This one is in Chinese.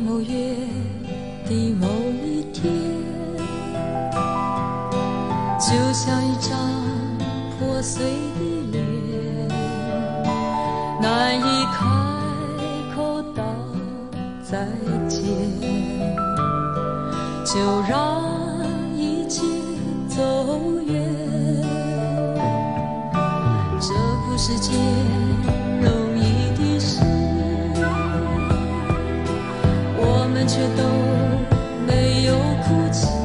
某月的某一天就像一张破碎的脸难以开口道再见。就让一切走远这不是件们却都没有哭泣。